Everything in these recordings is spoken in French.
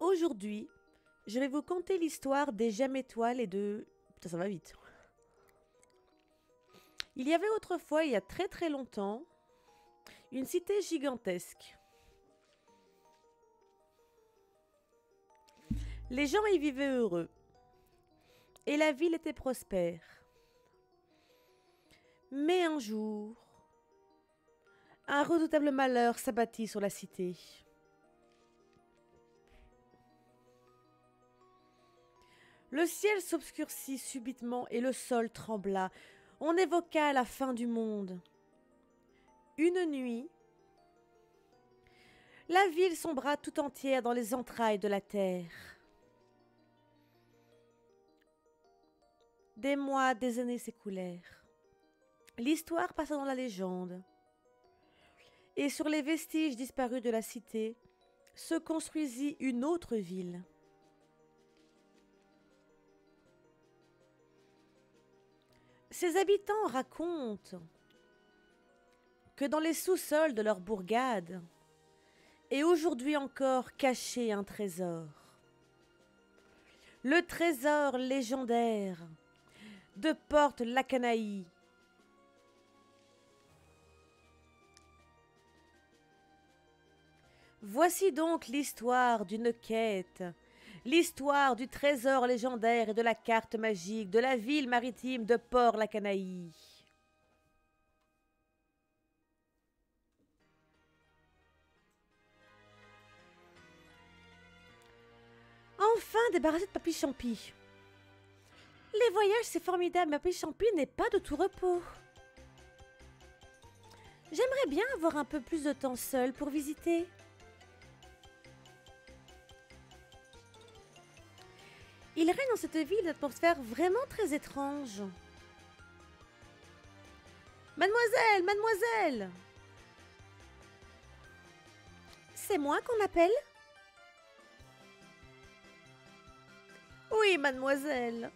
Aujourd'hui, je vais vous conter l'histoire des gemmes étoiles et de... Putain, ça va vite. Il y avait autrefois, il y a très très longtemps, une cité gigantesque. Les gens y vivaient heureux. Et la ville était prospère. Mais un jour, un redoutable malheur s'abattit sur la cité. Le ciel s'obscurcit subitement et le sol trembla. On évoqua la fin du monde. Une nuit, la ville sombra tout entière dans les entrailles de la terre. Des mois, des années s'écoulèrent. L'histoire passa dans la légende. Et sur les vestiges disparus de la cité se construisit une autre ville. Ses habitants racontent que dans les sous-sols de leur bourgade est aujourd'hui encore caché un trésor. Le trésor légendaire de Porte Lacanaï. Voici donc l'histoire d'une quête, l'histoire du trésor légendaire et de la carte magique de la ville maritime de Port-la-Canaï. Enfin débarrassé de Papy Champi. Les voyages, c'est formidable, mais Papy Champi n'est pas de tout repos. J'aimerais bien avoir un peu plus de temps seul pour visiter. Il règne dans cette ville une atmosphère vraiment très étrange. Mademoiselle, mademoiselle C'est moi qu'on appelle? Oui, mademoiselle.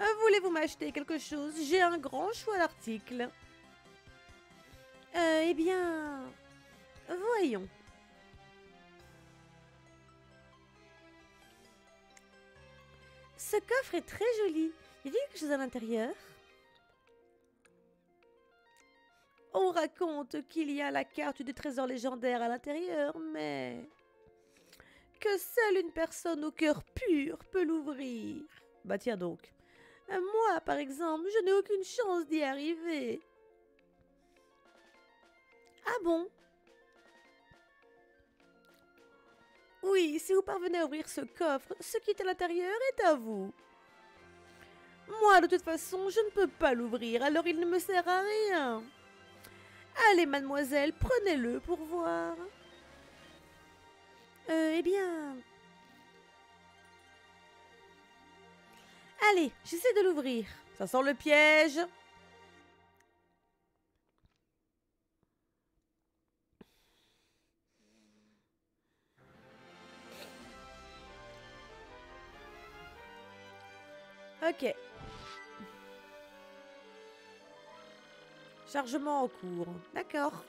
Euh, Voulez-vous m'acheter quelque chose? J'ai un grand choix d'articles. Euh, eh bien... Voyons. Ce coffre est très joli. Y a-t-il quelque chose à l'intérieur On raconte qu'il y a la carte du trésor légendaire à l'intérieur, mais que seule une personne au cœur pur peut l'ouvrir. Bah tiens donc. Moi, par exemple, je n'ai aucune chance d'y arriver. Ah bon? Oui, si vous parvenez à ouvrir ce coffre, ce qui est à l'intérieur est à vous. Moi, de toute façon, je ne peux pas l'ouvrir, alors il ne me sert à rien. Allez, mademoiselle, prenez-le pour voir. Euh, eh bien... Allez, j'essaie de l'ouvrir. Ça sent le piège. Ok. Chargement en cours. D'accord.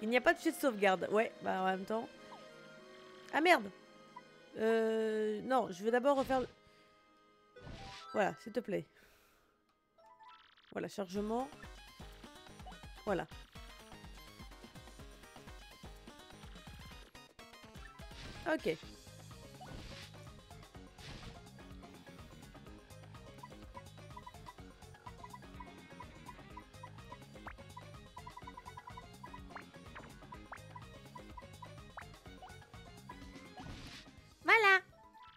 Il n'y a pas de fichier de sauvegarde. Ouais, bah en même temps. Ah merde Euh... Non, je vais d'abord refaire... Voilà, s'il te plaît. Voilà, chargement. Voilà. Ok.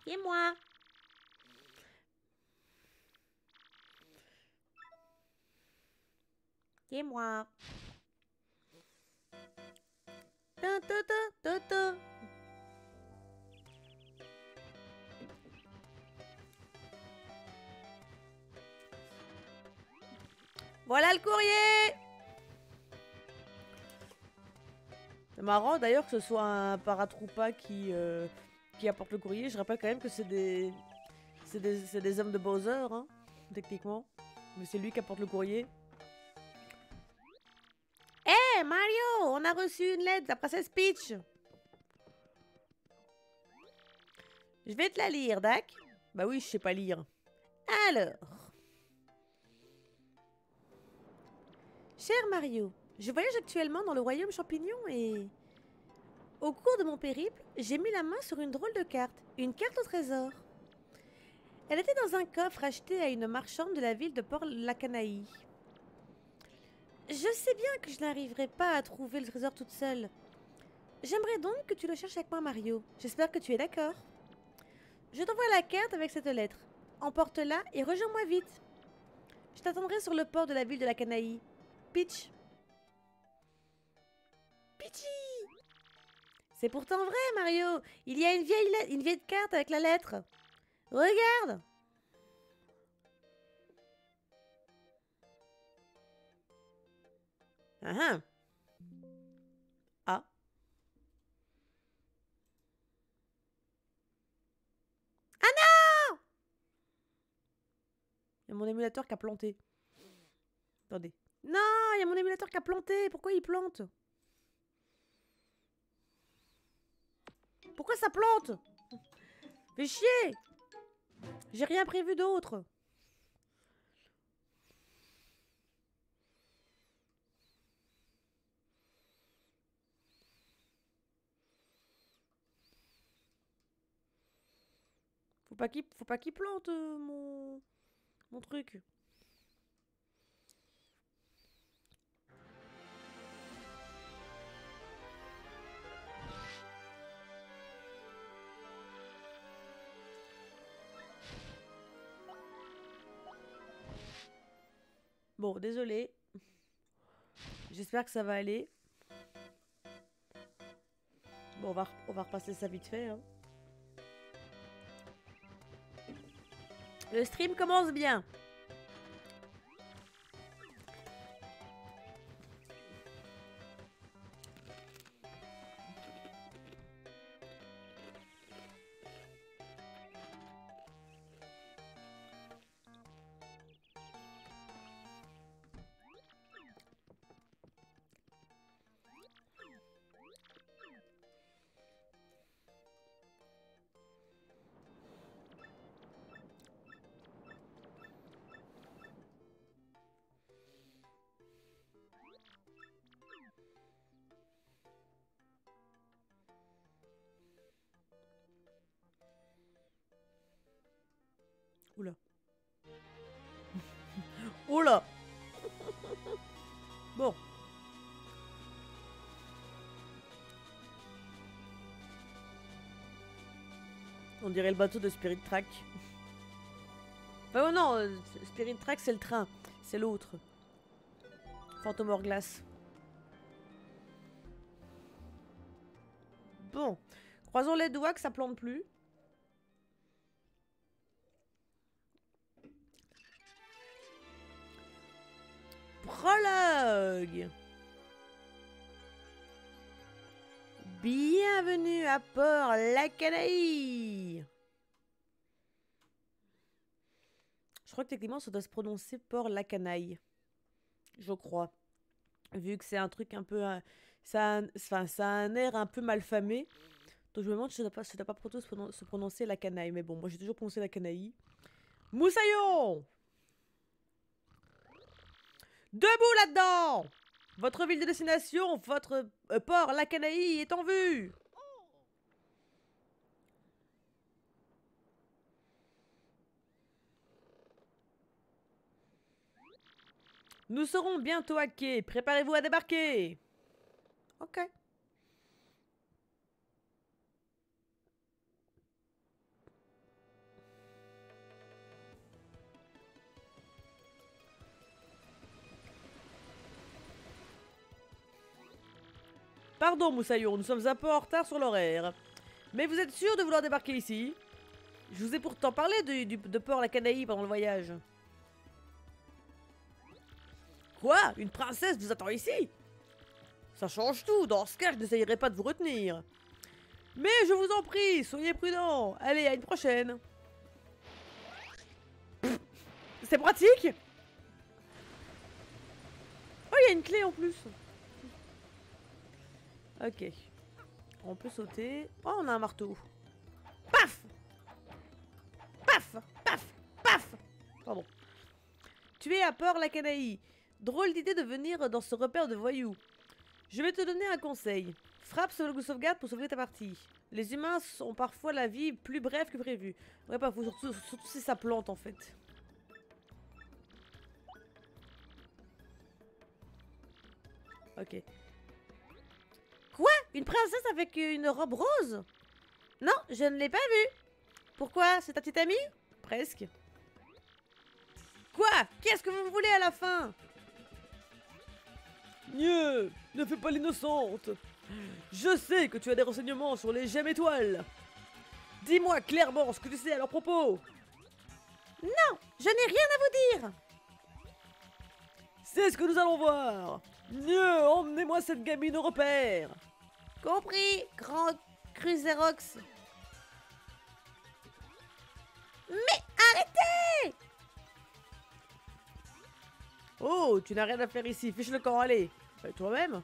Et moi. Et moi. Voilà le courrier C'est marrant d'ailleurs que ce soit un paratroupa qui, euh, qui apporte le courrier. Je rappelle quand même que c'est des, c'est des, des hommes de Bowser, hein, techniquement. Mais c'est lui qui apporte le courrier. Hé Mario, on a reçu une lettre de la princesse Peach. Je vais te la lire, Dac. Bah oui, je sais pas lire. Alors. Cher Mario, je voyage actuellement dans le royaume champignon et... Au cours de mon périple, j'ai mis la main sur une drôle de carte, une carte au trésor. Elle était dans un coffre acheté à une marchande de la ville de Port-Lacanaï. Je sais bien que je n'arriverai pas à trouver le trésor toute seule. J'aimerais donc que tu le cherches avec moi, Mario. J'espère que tu es d'accord. Je t'envoie la carte avec cette lettre. Emporte-la et rejoins-moi vite. Je t'attendrai sur le port de la ville de la Canaï. Peach. Peachy C'est pourtant vrai, Mario. Il y a une vieille, une vieille carte avec la lettre. Regarde Ah ah. Ah. Ah non Il y a mon émulateur qui a planté. Attendez. Non, il y a mon émulateur qui a planté. Pourquoi il plante? Pourquoi ça plante Fais chier J'ai rien prévu d'autre. Faut pas qu'il plante euh, mon mon truc. Bon, désolé. J'espère que ça va aller. Bon, on va, on va repasser ça vite fait. hein. Le stream commence bien. On dirait le bateau de Spirit Track. Enfin, oh non, euh, Spirit Track c'est le train. C'est l'autre. Phantom Hourglass. Bon. Croisons les doigts que ça plante plus. Prologue Bienvenue à Port crois que techniquement ça doit se prononcer Port La Canaille. Je crois. Vu que c'est un truc un peu... euh, Ça a, un, enfin, ça a un air un peu malfamé. Donc je me demande si ça pas, ça doit pas se pronon- se prononcer La Canaille. Mais bon, moi j'ai toujours prononcé La Canaille. Moussaillon Debout là-dedans Votre ville de destination, votre euh, port, la Canaï, est en vue Nous serons bientôt à quai. Préparez-vous à débarquer. Ok. Pardon, Moussaillon, nous sommes un peu en retard sur l'horaire. Mais vous êtes sûr de vouloir débarquer ici? Je vous ai pourtant parlé de, port la Canaï pendant le voyage. Quoi? Une princesse vous attend ici? Ça change tout, dans ce cas je n'essayerai pas de vous retenir. Mais je vous en prie, soyez prudents. Allez, à une prochaine. C'est pratique Oh, il y a une clé en plus. Ok. On peut sauter. Oh, on a un marteau. Paf Paf Paf Paf Pardon. Tuer à port la canaille. Drôle d'idée de venir dans ce repère de voyous. Je vais te donner un conseil. Frappe sur le sauvegarde pour sauver ta partie. Les humains ont parfois la vie plus brève que prévu. Ouais, pas fou, surtout, surtout si ça plante en fait. Ok. Quoi? Une princesse avec une robe rose? Non, je ne l'ai pas vue. Pourquoi? C'est ta petite amie? Presque. Quoi? Qu'est-ce que vous voulez à la fin? Mieux Ne fais pas l'innocente. Je sais que tu as des renseignements sur les gemmes étoiles. Dis-moi clairement ce que tu sais à leur propos. Non Je n'ai rien à vous dire. C'est ce que nous allons voir. Mieux Emmenez-moi cette gamine au repère. Compris, grand Cruiserox. Mais arrêtez! Oh, tu n'as rien à faire ici, fiche le camp, allez toi-même.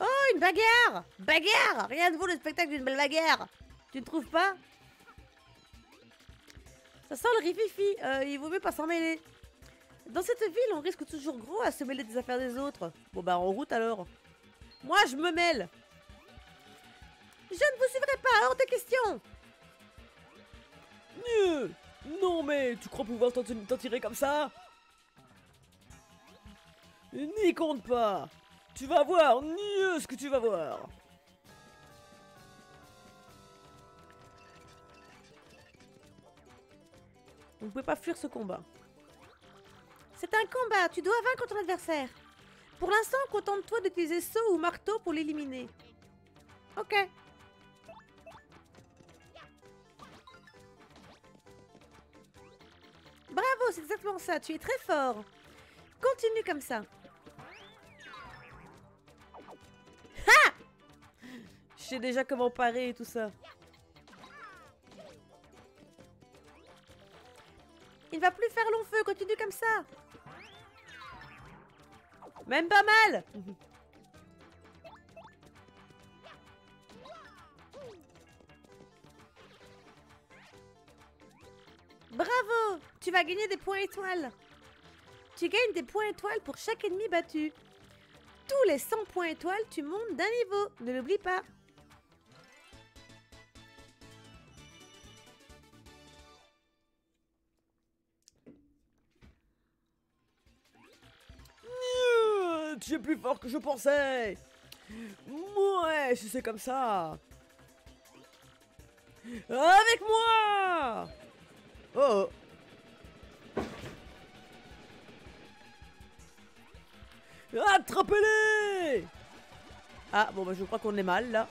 Oh, une bagarre! Bagarre! Rien de vaut le spectacle d'une belle bagarre. Tu ne trouves pas? Ça sent le rififi, euh, il vaut mieux pas s'en mêler. Dans cette ville, on risque toujours gros à se mêler des affaires des autres. Bon bah en route alors. Moi, je me mêle. Je ne vous suivrai pas, hors de question. Non mais, tu crois pouvoir t'en tirer comme ça? N'y compte pas Tu vas voir, mieux ce que tu vas voir Vous ne pouvez pas fuir ce combat. C'est un combat, tu dois vaincre ton adversaire. Pour l'instant, contente-toi d'utiliser saut ou marteau pour l'éliminer. Ok. Bravo, c'est exactement ça, tu es très fort. Continue comme ça. Je sais déjà comment parer et tout ça. Il va plus faire long feu, continue comme ça. Même pas mal Bravo Tu vas gagner des points étoiles. Tu gagnes des points étoiles pour chaque ennemi battu. Tous les 100 points étoiles, tu montes d'un niveau. Ne l'oublie pas. Plus fort que je pensais. Ouais, si c'est comme ça. Avec moi. Oh. Attrapez-les. Ah, bon, bah, je crois qu'on est mal, là.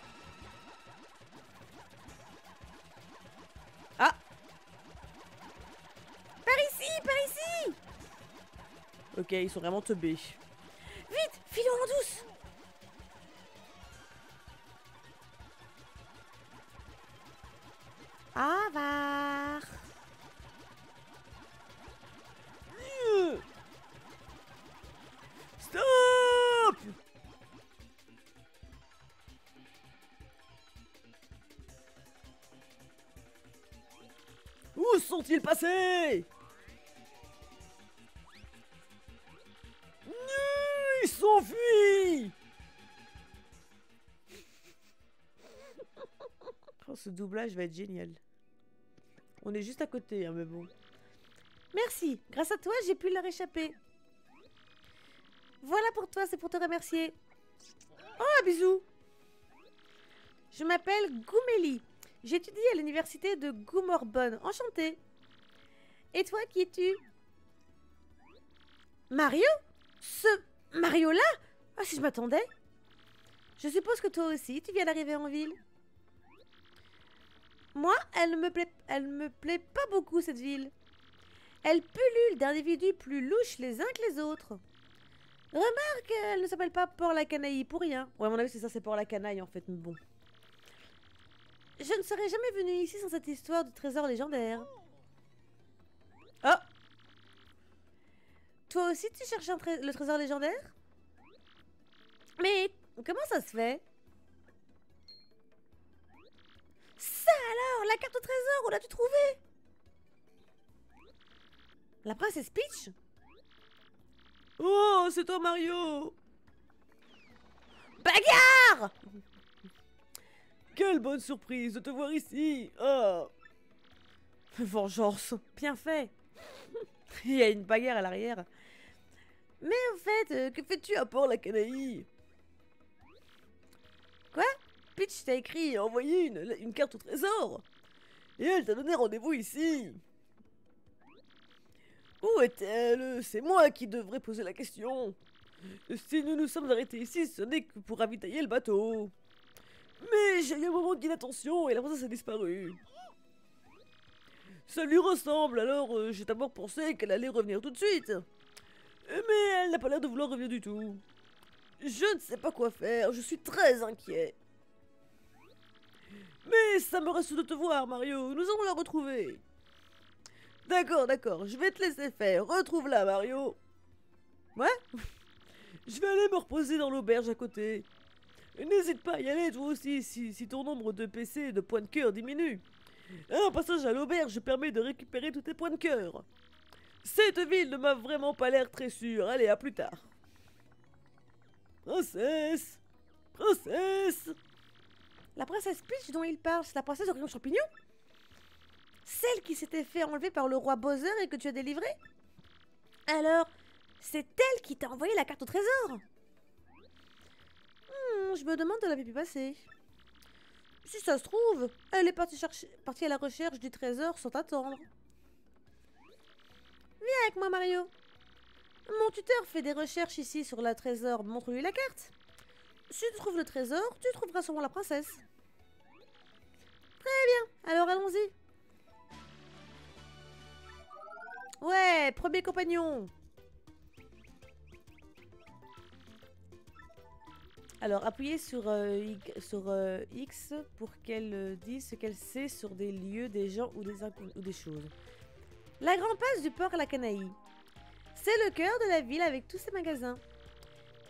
Ah. Par ici Par ici. Ok, ils sont vraiment teubés. Filons en douce. Avar Mieux Stop. Où sont-ils passés? Ils s'enfuient Oh, ce doublage va être génial. On est juste à côté, hein, mais bon. Merci. Grâce à toi, j'ai pu leur échapper. Voilà pour toi, c'est pour te remercier. Oh, un bisou. Je m'appelle Goumeli. J'étudie à l'université de Goumorbonne. Enchantée. Et toi, qui es-tu? Mario? Ce Mario-là Ah, si je m'attendais. Je suppose que toi aussi, tu viens d'arriver en ville. Moi, elle me plaît, elle me plaît pas beaucoup cette ville. Elle pullule d'individus plus louches les uns que les autres. Remarque, elle ne s'appelle pas Port-la-Canaille pour rien. Ouais, à mon avis, c'est ça, c'est Port-la-Canaille en fait, mais bon. Je ne serais jamais venue ici sans cette histoire de trésor légendaire. Oh Toi aussi, tu cherches un tré- le trésor légendaire? Mais comment ça se fait? Ça alors La carte au trésor, où l'as-tu trouvé La princesse Peach? Oh, c'est toi Mario! Bagarre! Quelle bonne surprise de te voir ici! Oh! Vengeance! Bien fait! Il y a une bagarre à l'arrière. Mais en fait, euh, que fais-tu à Port la Canaille? Quoi? Peach t'a écrit et envoyé une, une carte au trésor? Et elle t'a donné rendez-vous ici? Où est-elle? C'est moi qui devrais poser la question. Si nous nous sommes arrêtés ici, ce n'est que pour ravitailler le bateau. Mais j'ai eu un moment d'inattention et la princesse a disparu. Ça lui ressemble, alors euh, j'ai d'abord pensé qu'elle allait revenir tout de suite. Mais elle n'a pas l'air de vouloir revenir du tout. Je ne sais pas quoi faire, je suis très inquiet. Mais ça me reste de te voir, Mario, nous allons la retrouver. D'accord, d'accord, je vais te laisser faire, retrouve-la, Mario. Ouais? Je vais aller me reposer dans l'auberge à côté. N'hésite pas à y aller toi aussi si, si ton nombre de PC et de points de cœur diminue. Un passage à l'auberge permet de récupérer tous tes points de cœur. Cette ville ne m'a vraiment pas l'air très sûre. Allez, à plus tard. Princesse Princesse La princesse Peach dont il parle, c'est la princesse au rayon champignon Celle qui s'était fait enlever par le roi Bowser et que tu as délivré Alors, c'est elle qui t'a envoyé la carte au trésor? Hmm, Je me demande où elle avait pu passer. Si ça se trouve, elle est partie à la recherche du trésor sans t'attendre. Avec moi, Mario. Mon tuteur fait des recherches ici sur la trésor. Montre-lui la carte. Si tu trouves le trésor, tu trouveras sûrement la princesse. Très bien, alors allons-y. Ouais, premier compagnon. Alors, appuyez sur, euh, euh, X pour qu'elle euh, dise ce qu'elle sait sur des lieux, des gens ou des choses. La grande place du port à la Canaille. C'est le cœur de la ville avec tous ses magasins.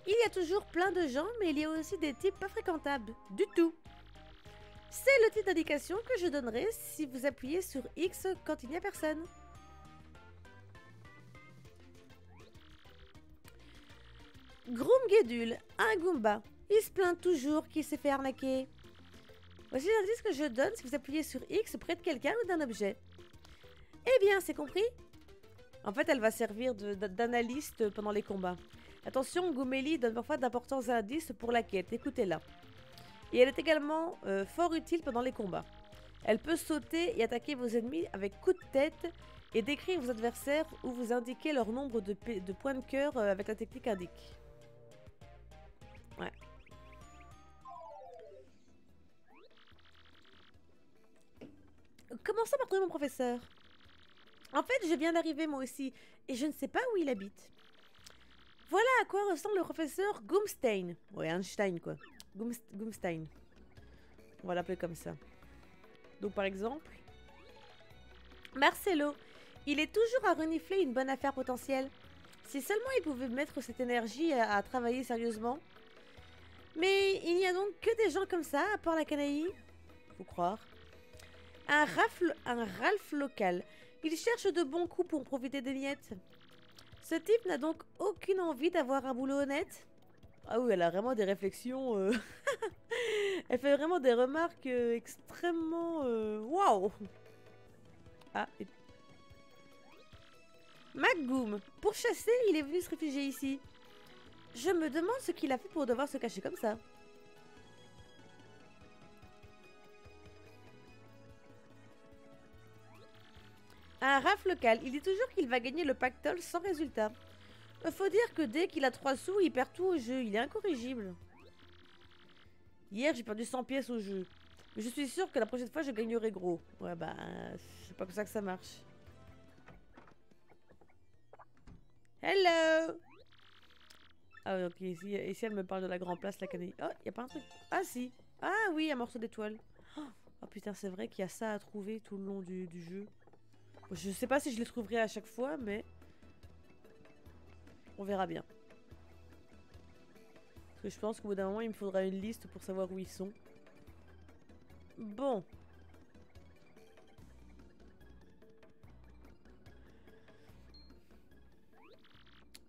Il y a toujours plein de gens, mais il y a aussi des types pas fréquentables. Du tout. C'est le type d'indication que je donnerai si vous appuyez sur X quand il n'y a personne. Groom un Goomba. Il se plaint toujours qu'il s'est fait arnaquer. Voici l'indice que je donne si vous appuyez sur X près de quelqu'un ou d'un objet. Eh bien, c'est compris En fait, elle va servir d'analyste pendant les combats. Attention, Goumeli donne parfois d'importants indices pour la quête, écoutez-la. Et elle est également euh, fort utile pendant les combats. Elle peut sauter et attaquer vos ennemis avec coup de tête et décrire vos adversaires ou vous indiquer leur nombre de, points de cœur euh, avec la technique indique. Ouais. Commençons par trouver mon professeur. En fait, je viens d'arriver moi aussi, et je ne sais pas où il habite. Voilà à quoi ressemble le professeur Gumstein. Ouais, Einstein, quoi. Gumstein. On va l'appeler comme ça. Donc, par exemple... Marcelo. Il est toujours à renifler une bonne affaire potentielle. Si seulement il pouvait mettre cette énergie à, travailler sérieusement. Mais il n'y a donc que des gens comme ça, à part la canaille Faut croire. Un, rafle, un Ralph local. Il cherche de bons coups pour profiter des miettes. Ce type n'a donc aucune envie d'avoir un boulot honnête Ah oui, elle a vraiment des réflexions... Euh, elle fait vraiment des remarques euh, extrêmement... Euh, waouh Ah, et... McGoom Pour chasser, il est venu se réfugier ici. Je me demande ce qu'il a fait pour devoir se cacher comme ça. Un raf local, il dit toujours qu'il va gagner le pactole sans résultat. Faut dire que dès qu'il a 3 sous, il perd tout au jeu, il est incorrigible. Hier, j'ai perdu 100 pièces au jeu. Mais je suis sûr que la prochaine fois, je gagnerai gros. Ouais, bah, c'est pas comme ça que ça marche. Hello Ah, ok, ici, ici, elle me parle de la grande place, la canaille. Oh, y a pas un truc Ah, si Ah oui, un morceau d'étoile. Oh, putain, c'est vrai qu'il y a ça à trouver tout le long du jeu. Je sais pas si je les trouverai à chaque fois, mais... On verra bien. Parce que je pense qu'au bout d'un moment, il me faudra une liste pour savoir où ils sont. Bon.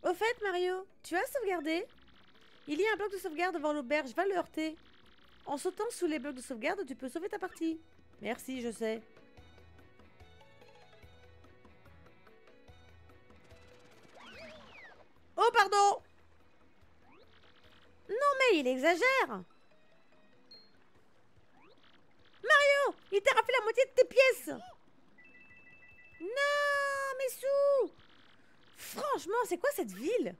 Au fait, Mario, tu as sauvegardé? Il y a un bloc de sauvegarde devant l'auberge, va le heurter. En sautant sous les blocs de sauvegarde, tu peux sauver ta partie. Merci, je sais. Oh, pardon Non, mais il exagère Mario Il t'a raflé la moitié de tes pièces Non, mais sous Franchement, c'est quoi cette ville?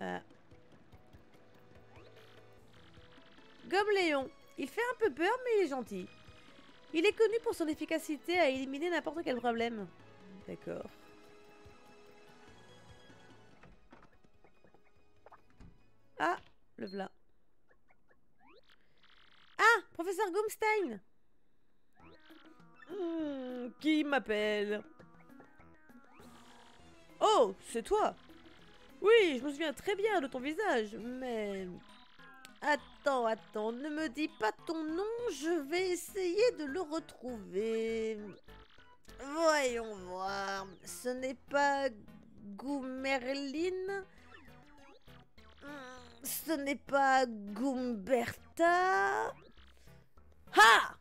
Euh. Il fait un peu peur, mais il est gentil. Il est connu pour son efficacité à éliminer n'importe quel problème. D'accord. Ah, le v'là. Ah, professeur Gumstein hmm, Qui m'appelle? Oh, c'est toi Oui, je me souviens très bien de ton visage, mais... Attends, attends, ne me dis pas ton nom, je vais essayer de le retrouver. Voyons voir, ce n'est pas Goumerline Ce n'est pas Gumberta Ha!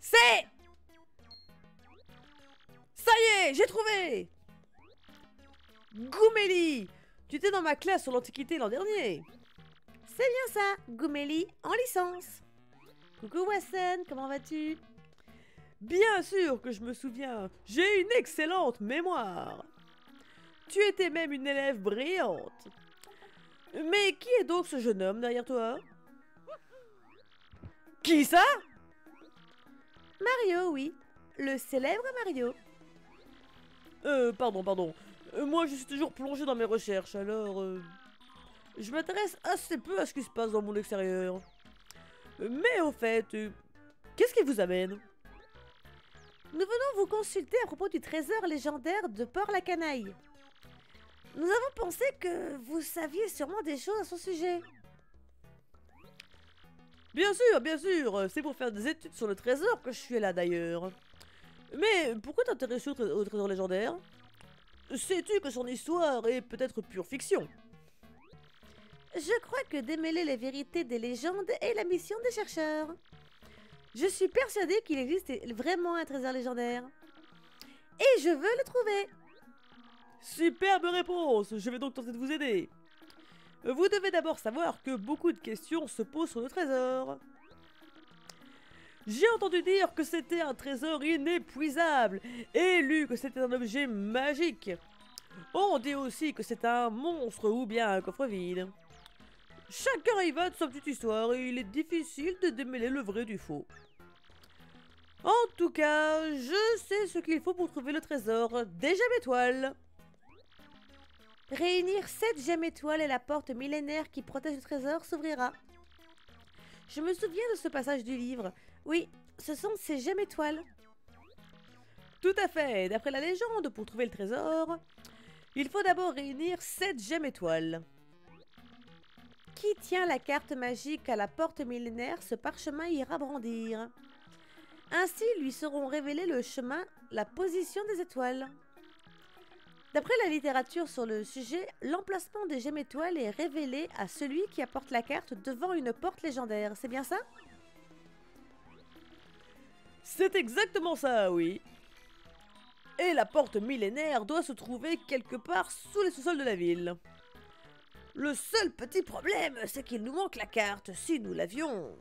C'est! Ça y est, j'ai trouvé! Goumélie Tu étais dans ma classe sur l'Antiquité l'an dernier. C'est bien ça, Goumélie en licence. Coucou Wasson, comment vas-tu? Bien sûr que je me souviens, j'ai une excellente mémoire. Tu étais même une élève brillante. Mais qui est donc ce jeune homme derrière toi? Qui ça? Mario, oui. Le célèbre Mario. Euh, pardon, pardon. Euh, moi, je suis toujours plongé dans mes recherches, alors... Euh, je m'intéresse assez peu à ce qui se passe dans mon extérieur. Mais au fait, euh, qu'est-ce qui vous amène? Nous venons vous consulter à propos du trésor légendaire de Port-la-Canaille. Nous avons pensé que vous saviez sûrement des choses à son sujet. Bien sûr, bien sûr, c'est pour faire des études sur le trésor que je suis là d'ailleurs. Mais pourquoi t'intéresser au trésor légendaire? Sais-tu que son histoire est peut-être pure fiction? Je crois que démêler les vérités des légendes est la mission des chercheurs. Je suis persuadée qu'il existe vraiment un trésor légendaire. Et je veux le trouver. Superbe réponse Je vais donc tenter de vous aider. Vous devez d'abord savoir que beaucoup de questions se posent sur le trésor. J'ai entendu dire que c'était un trésor inépuisable et lu que c'était un objet magique. On dit aussi que c'est un monstre ou bien un coffre vide. Chacun y va de sa petite histoire et il est difficile de démêler le vrai du faux. En tout cas, je sais ce qu'il faut pour trouver le trésor gemmes étoiles. Réunir sept gemmes étoiles et la porte millénaire qui protège le trésor s'ouvrira. Je me souviens de ce passage du livre. Oui, ce sont ces gemmes étoiles. Tout à fait. D'après la légende, pour trouver le trésor, il faut d'abord réunir sept gemmes étoiles. Qui tient la carte magique à la porte millénaire, ce parchemin ira brandir. Ainsi lui seront révélés le chemin, la position des étoiles. D'après la littérature sur le sujet, l'emplacement des gemmes étoiles est révélé à celui qui apporte la carte devant une porte légendaire. C'est bien ça? C'est exactement ça, oui. Et la porte millénaire doit se trouver quelque part sous les sous-sols de la ville. Le seul petit problème, c'est qu'il nous manque la carte, si nous l'avions.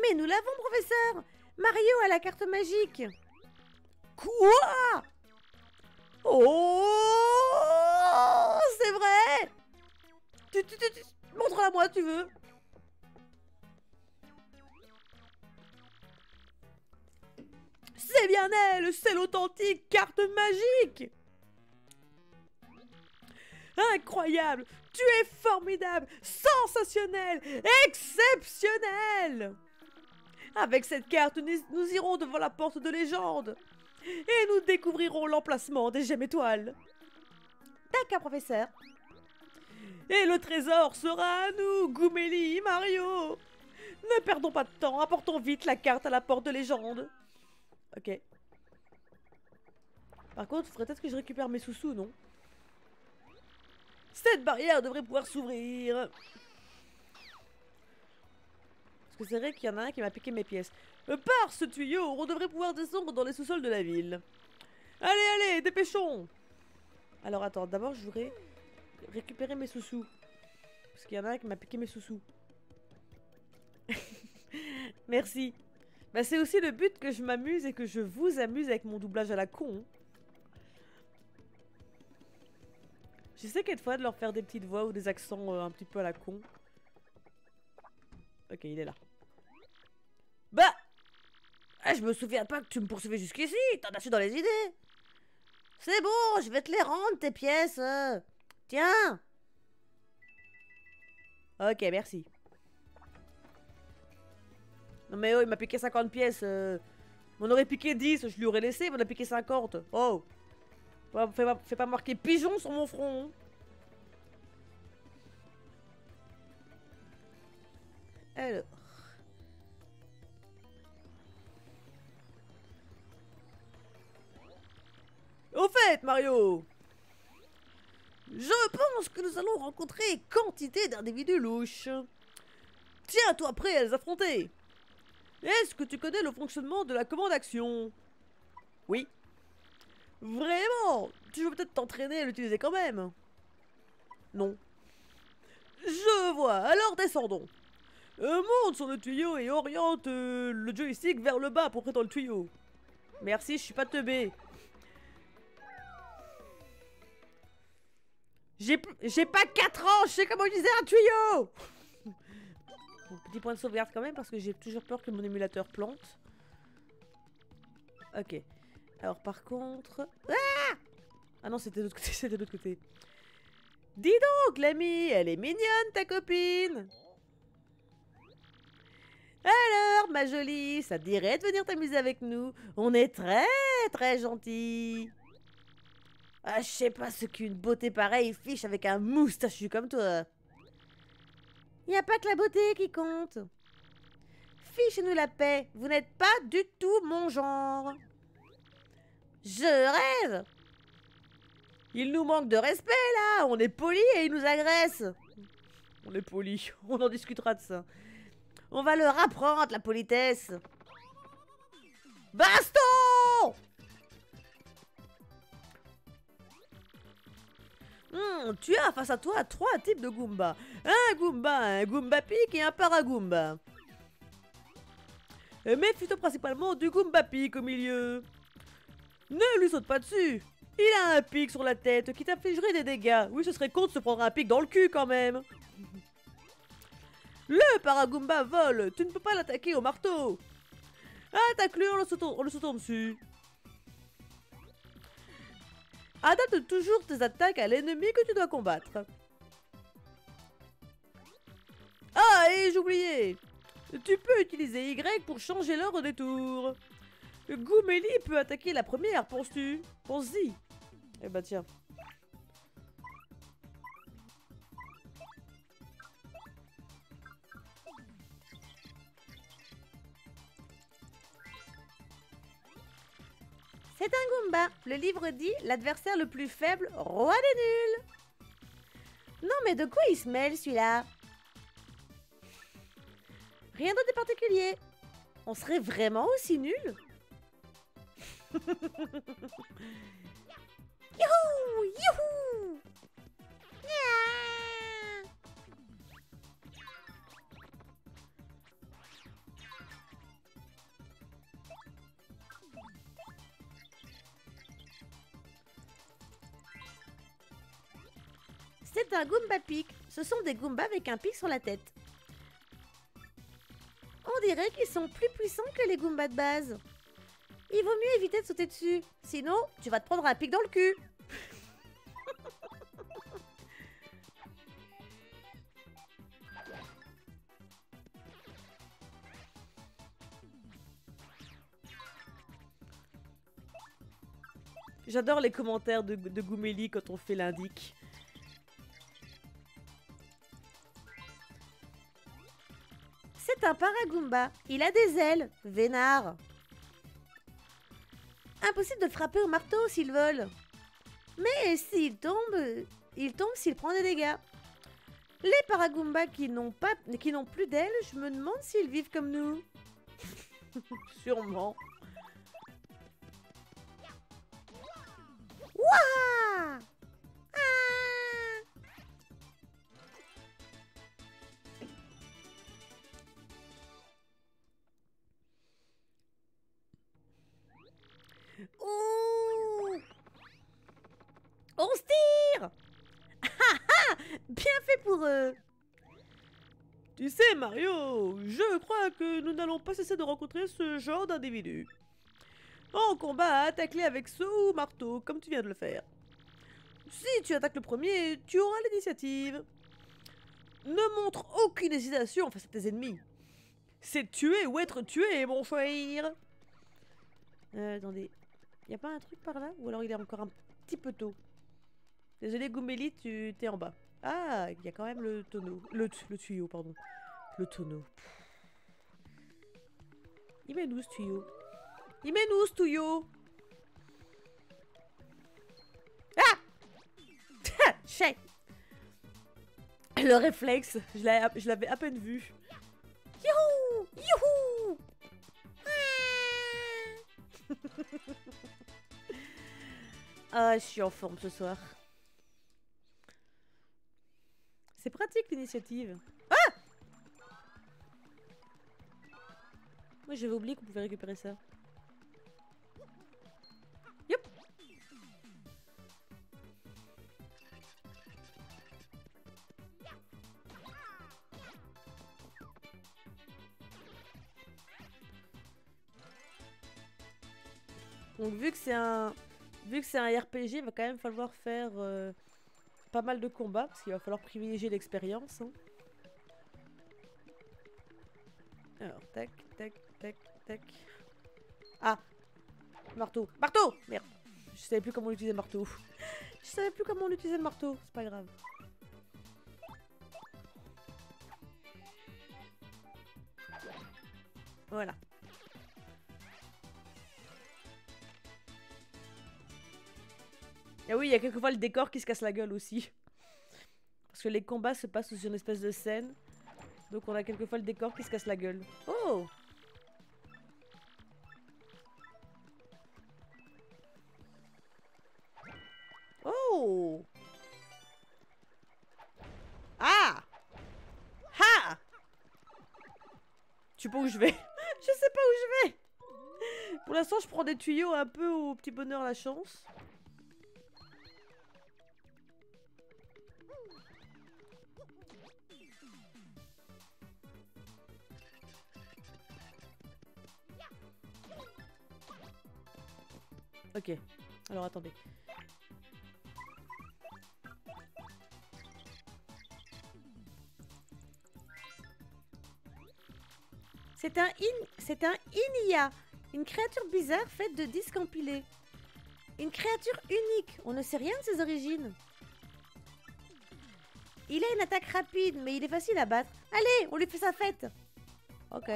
Mais nous l'avons, professeur Mario a la carte magique Quoi? Oh C'est vrai. Montre-la moi, tu veux. C'est bien elle C'est l'authentique carte magique. Incroyable Tu es formidable Sensationnel Exceptionnel. Avec cette carte, nous irons devant la porte de légende et nous découvrirons l'emplacement des gemmes étoiles. D'accord, professeur. Et le trésor sera à nous, Goumélie, Mario. Ne perdons pas de temps, apportons vite la carte à la porte de légende. Ok. Par contre, il faudrait peut-être que je récupère mes sous-sous, non? Cette barrière devrait pouvoir s'ouvrir. Parce que c'est vrai qu'il y en a un qui m'a piqué mes pièces. Par ce tuyau, on devrait pouvoir descendre dans les sous-sols de la ville. Allez, allez, dépêchons Alors attends, d'abord je voudrais récupérer mes sous-sous. Parce qu'il y en a un qui m'a piqué mes sous-sous. Merci. Bah c'est aussi le but que je m'amuse et que je vous amuse avec mon doublage à la con. J'essaie quelquefois de leur faire des petites voix ou des accents euh, un petit peu à la con. Ok, il est là. Bah ah, Je me souviens pas que tu me poursuivais jusqu'ici, t'en as su dans les idées. C'est bon, je vais te les rendre tes pièces. Tiens Ok, merci. Non mais oh, il m'a piqué 50 pièces. Euh... On aurait piqué 10, je lui aurais laissé, mais on a piqué 50. Oh fais, pas, fais pas marquer pigeon sur mon front. Alors. Au fait, Mario Je pense que nous allons rencontrer quantité d'individus louches. Tiens-toi prêt à les affronter Est-ce que tu connais le fonctionnement de la commande action? Oui. Vraiment? Tu veux peut-être t'entraîner à l'utiliser quand même? Non. Je vois, alors descendons. Euh, monte sur le tuyau et oriente euh, le joystick vers le bas pour entrer dans le tuyau. Merci, je suis pas teubé. J'ai pas 4 ans, je sais comment utiliser un tuyau Petit point de sauvegarde quand même parce que j'ai toujours peur que mon émulateur plante. Ok. Alors par contre... Ah Ah non, c'était de l'autre côté, c'était de l'autre côté. Dis donc, l'ami, elle est mignonne ta copine Alors, ma jolie, ça dirait de venir t'amuser avec nous? On est très très gentils ah, je sais pas ce qu'une beauté pareille fiche avec un moustachu comme toi. Y a pas que la beauté qui compte. Fichez-nous la paix, vous n'êtes pas du tout mon genre. Je rêve. Il nous manque de respect là, on est poli et il nous agresse. On est poli, on en discutera de ça. On va leur apprendre la politesse. Baston Hmm, tu as face à toi trois types de Goomba. Un Goomba, un Goomba Pic et un Paragoomba. Et Méfie-toi principalement du Goomba Pic au milieu. Ne lui saute pas dessus. Il a un pic sur la tête qui t'infligerait des dégâts. Oui, ce serait con de se prendre un pic dans le cul quand même. Le Paragoomba vole. Tu ne peux pas l'attaquer au marteau. Attaque-le en le sautant dessus. Adapte toujours tes attaques à l'ennemi que tu dois combattre. Ah, et j'oubliais Tu peux utiliser Y pour changer l'ordre des tours. Goumeli peut attaquer la première, penses-tu? Pense-y. Eh bah tiens. C'est un Goomba. Le livre dit l'adversaire le plus faible, roi des nuls. Non, mais de quoi il se mêle celui-là? Rien d'autre de particulier. On serait vraiment aussi nuls Youhou Youhou C'est un Goomba Pic. Ce sont des Goombas avec un pic sur la tête. On dirait qu'ils sont plus puissants que les Goombas de base. Il vaut mieux éviter de sauter dessus. Sinon, tu vas te prendre un pic dans le cul. J'adore les commentaires de, de quand on fait l'indic. Un. Il a des ailes. Vénard. Impossible de frapper au marteau s'il vole. Mais s'il tombe, Il tombe s'il prend des dégâts. Les Paragoombas qui n'ont plus d'ailes, je me demande s'ils vivent comme nous. Sûrement. Ouah Ouh On se tire Ah ah Bien fait pour eux Tu sais, Mario, je crois que nous n'allons pas cesser de rencontrer ce genre d'individus. En combat, attaque-les avec saut ou marteau, comme tu viens de le faire. Si tu attaques le premier, tu auras l'initiative. Ne montre aucune hésitation face à tes ennemis. C'est tuer ou être tué, mon cher. Euh, attendez. Y a pas un truc par là Ou alors il est encore un petit peu tôt Désolé, Goumbeli, tu t'es en bas. Ah, il y a quand même le tonneau. Le, le tuyau, pardon. Le tonneau. Il met où ce tuyau Il met où ce tuyau Ah Chais Le réflexe, je l'avais à peine vu. Ah, je suis en forme ce soir. C'est pratique l'initiative. Ah Moi j'avais oublié qu'on pouvait récupérer ça. Donc vu que c'est un vu que c'est un RPG, il va quand même falloir faire euh, pas mal de combats parce qu'il va falloir privilégier l'expérience. hein. Alors tac tac tac tac. Ah marteau marteau merde. Je savais plus comment on utilisait le marteau. Je savais plus comment on utilisait le marteau. C'est pas grave. Voilà. Et oui, il y a quelquefois le décor qui se casse la gueule aussi. Parce que les combats se passent sur une espèce de scène. Donc on a quelquefois le décor qui se casse la gueule. Oh Oh Ah Ha Je sais pas où je vais. je sais pas où je vais. Pour l'instant, je prends des tuyaux un peu au petit bonheur la chance. Ok. Alors attendez. C'est un in... C'est un Inia. Une créature bizarre faite de disques empilés. Une créature unique. On ne sait rien de ses origines. Il a une attaque rapide, mais il est facile à battre. Allez, on lui fait sa fête. Ok.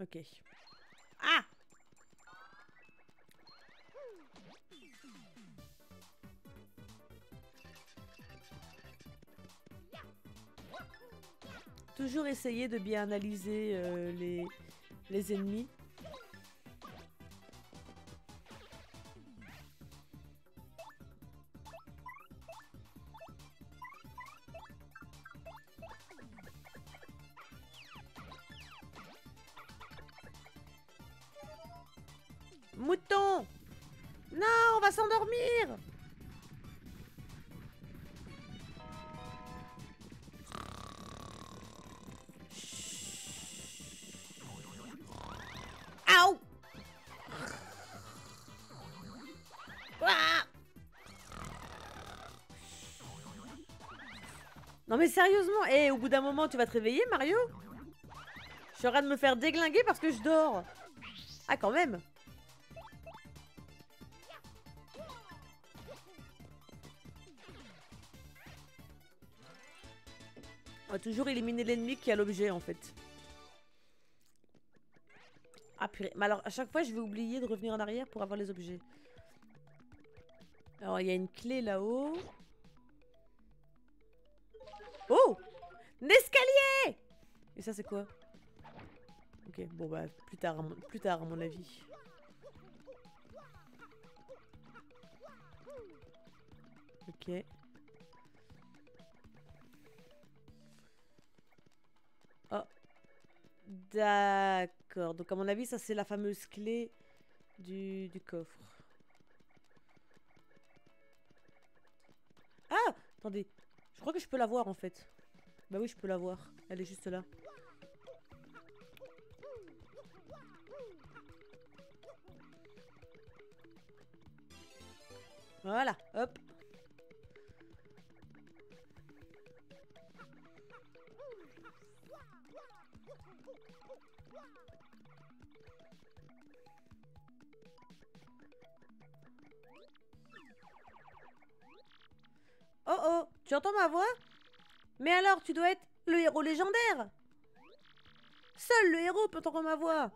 Ok. Ah Toujours essayer de bien analyser euh, les, les ennemis. Mais sérieusement, et au bout d'un moment tu vas te réveiller Mario? Je suis en train de me faire déglinguer parce que je dors Ah quand même On va toujours éliminer l'ennemi qui a l'objet en fait. Ah purée. Mais alors à chaque fois je vais oublier de revenir en arrière pour avoir les objets. Alors il y a une clé là-haut. Oh Un escalier Et ça c'est quoi? Ok, bon bah plus tard, plus tard à mon avis. Ok. Oh. D'accord. Donc à mon avis ça c'est la fameuse clé du coffre. Ah Attendez. Je crois que je peux la voir en fait. Bah oui je peux la voir. Elle est juste là. Voilà, hop. Oh oh, tu entends ma voix? Mais alors, tu dois être le héros légendaire Seul le héros peut entendre ma voix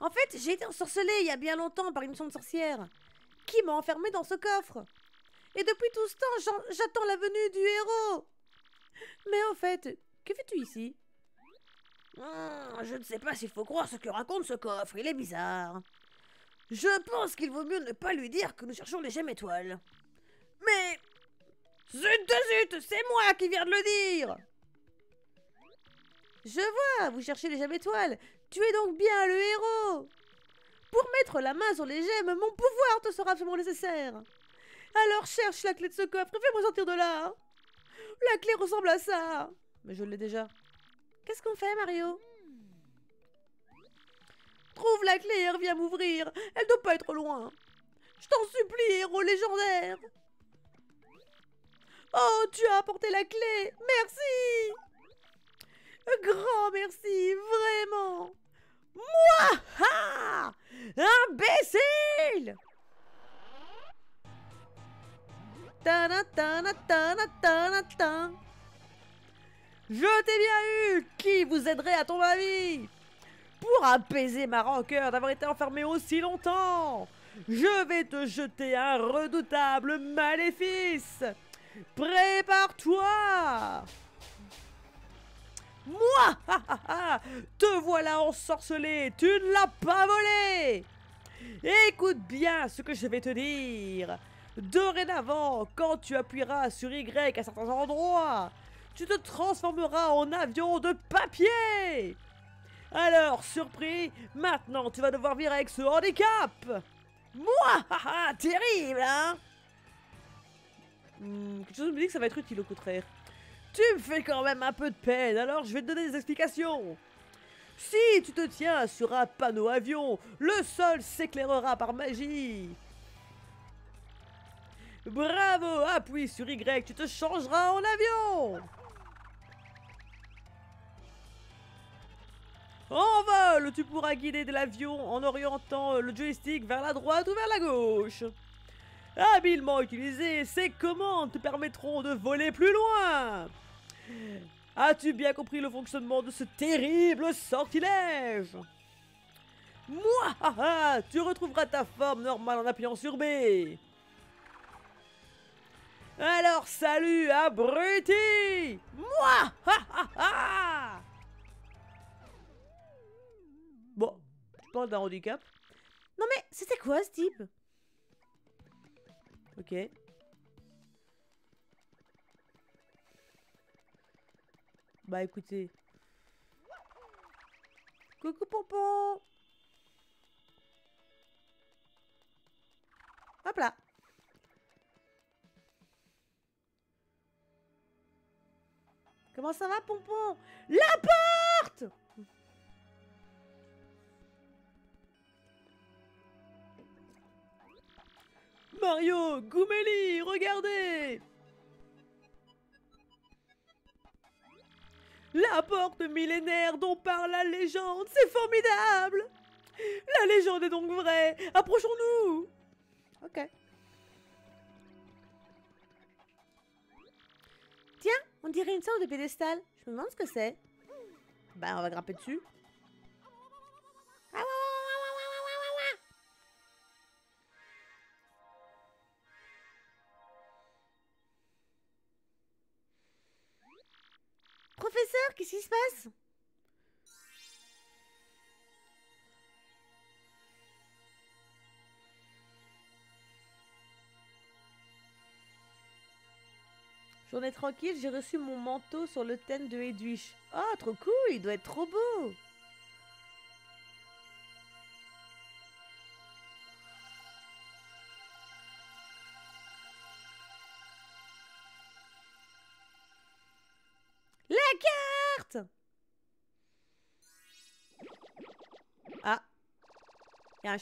En fait, j'ai été ensorcelée il y a bien longtemps par une sonde sorcière qui m'a enfermée dans ce coffre. Et depuis tout ce temps, j'attends la venue du héros. Mais au fait, que fais-tu ici? Hmm, Je ne sais pas s'il faut croire ce que raconte ce coffre, il est bizarre. Je pense qu'il vaut mieux ne pas lui dire que nous cherchons les gemmes étoiles. Mais... Zut zut, c'est moi qui viens de le dire Je vois, vous cherchez les gemmes étoiles. Tu es donc bien le héros Pour mettre la main sur les gemmes, mon pouvoir te sera absolument nécessaire. Alors cherche la clé de ce coffre et fais-moi sortir de là. La clé ressemble à ça. Mais je l'ai déjà. Qu'est-ce qu'on fait, Mario? Trouve la clé et reviens m'ouvrir. Elle doit pas être loin. Je t'en supplie, héros légendaire. Oh, tu as apporté la clé. Merci. Grand merci, vraiment. Moi ah Imbécile. Je t'ai bien eu Qui vous aiderait à ton avis? Pour apaiser ma rancœur d'avoir été enfermé aussi longtemps, je vais te jeter un redoutable maléfice Prépare-toi. Moi Te voilà ensorcelé Tu ne l'as pas volé. Écoute bien ce que je vais te dire. Dorénavant, quand tu appuieras sur Y à certains endroits, tu te transformeras en avion de papier. Alors, surpris, maintenant tu vas devoir vivre avec ce handicap. Moi Terrible, hein Hmm, Quelque chose me dit que ça va être utile au contraire. Tu me fais quand même un peu de peine, alors je vais te donner des explications. Si tu te tiens sur un panneau avion, le sol s'éclairera par magie. Bravo, appuie sur Y, tu te changeras en avion. En vol, tu pourras guider de l'avion en orientant le joystick vers la droite ou vers la gauche. Habilement utilisées, ces commandes te permettront de voler plus loin. As-tu bien compris le fonctionnement de ce terrible sortilège? Moi, ah, ah, tu retrouveras ta forme normale en appuyant sur B. Alors salut, abruti! Moi ha, ha, ha Bon, tu parles d'un handicap. Non mais, c'était quoi ce type? Ok. Bah écoutez. Coucou Pompon Hop là Comment ça va Pompon? La Mario, Gouméli, regardez La porte millénaire dont parle la légende, c'est formidable La légende est donc vraie Approchons-nous Ok. Tiens, On dirait une sorte de pédestal. Je me demande ce que c'est. Bah, on va grimper dessus. Qu'est-ce qui se passe? Journée tranquille, j'ai reçu mon manteau sur le thème de Edwige. Oh, trop cool, il doit être trop beau. Il y a un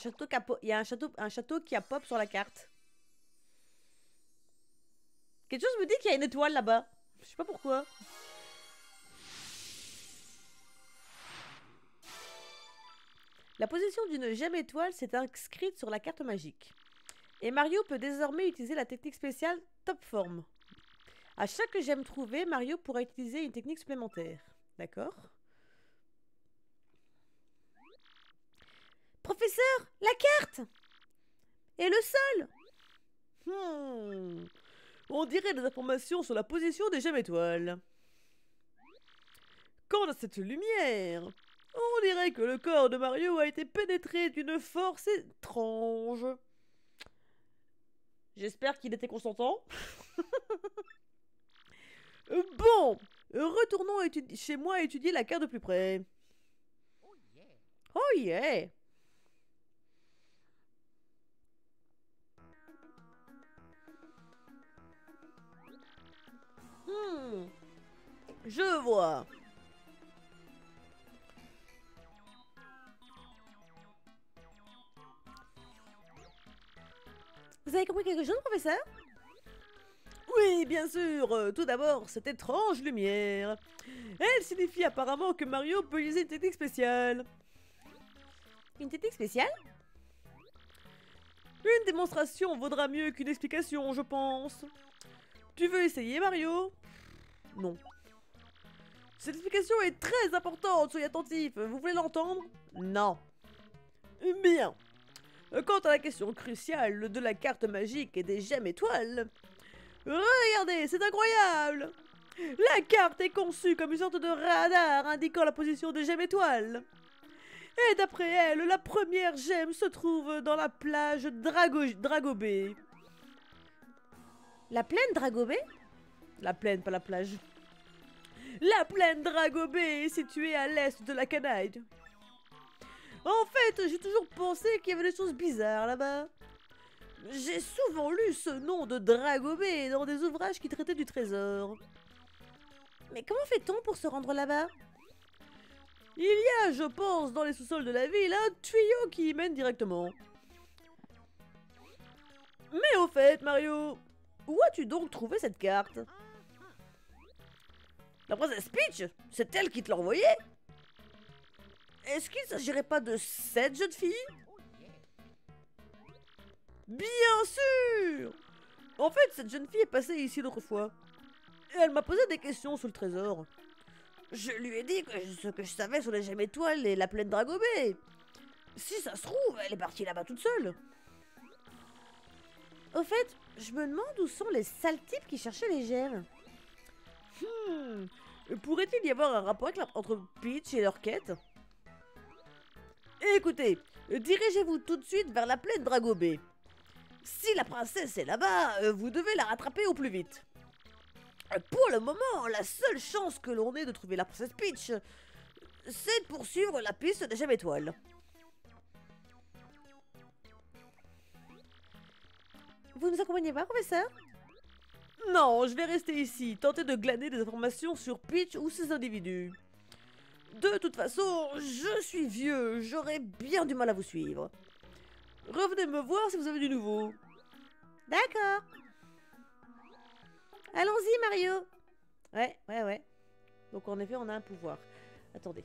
château qui a, pop sur la carte. Quelque chose me dit qu'il y a une étoile là-bas. Je sais pas pourquoi. La position d'une gemme étoile s'est inscrite sur la carte magique. Et Mario peut désormais utiliser la technique spéciale Top Form. À chaque gemme trouvée, Mario pourra utiliser une technique supplémentaire. D'accord? Professeur, la carte Et le sol Hmm. On dirait des informations sur la position des gemmes étoiles. Quant à cette lumière, on dirait que le corps de Mario a été pénétré d'une force étrange. J'espère qu'il était consentant. Bon, retournons chez moi étudier la carte de plus près. Oh yeah Hmm. Je vois. Vous avez compris quelque chose, professeur? Oui, bien sûr. Tout d'abord, cette étrange lumière. Elle signifie apparemment que Mario peut utiliser une technique spéciale. Une technique spéciale? Une démonstration vaudra mieux qu'une explication, je pense. Tu veux essayer, Mario? Non. Cette explication est très importante, soyez attentif. Vous voulez l'entendre? Non. Bien. Quant à la question cruciale de la carte magique et des gemmes étoiles, regardez, c'est incroyable La carte est conçue comme une sorte de radar indiquant la position des gemmes étoiles. Et d'après elle, la première gemme se trouve dans la plage Drago Dragobé. La plaine Dragobé La plaine, pas la plage. La plaine Dragobé est située à l'est de la Canaille. En fait, j'ai toujours pensé qu'il y avait des choses bizarres là-bas. J'ai souvent lu ce nom de Dragobé dans des ouvrages qui traitaient du trésor. Mais comment fait-on pour se rendre là-bas? Il y a, je pense, dans les sous-sols de la ville, un tuyau qui y mène directement. Mais au fait, Mario, où as-tu donc trouvé cette carte? La princesse Peach C'est elle qui te l'a envoyée Est-ce qu'il ne s'agirait pas de cette jeune fille? Bien sûr En fait, cette jeune fille est passée ici l'autre fois. Et elle m'a posé des questions sur le trésor. Je lui ai dit que ce que je savais sur les gemmes étoiles et la plaine Dragobé. Si ça se trouve, elle est partie là-bas toute seule. Au fait, je me demande où sont les sales types qui cherchaient les gemmes. Hmm. Pourrait-il y avoir un rapport entre Peach et leur quête Écoutez, dirigez-vous tout de suite vers la plaine Dragobé. Si la princesse est là-bas, euh, vous devez la rattraper au plus vite. Pour le moment, la seule chance que l'on ait de trouver la princesse Peach, c'est de poursuivre la piste des gemmes étoiles. Vous nous accompagnez pas, professeur? Non, je vais rester ici, tenter de glaner des informations sur Peach ou ses individus. De toute façon, je suis vieux, j'aurai bien du mal à vous suivre. Revenez me voir si vous avez du nouveau. D'accord. Allons-y, Mario. Ouais, ouais, ouais. Donc en effet, on a un pouvoir. Attendez.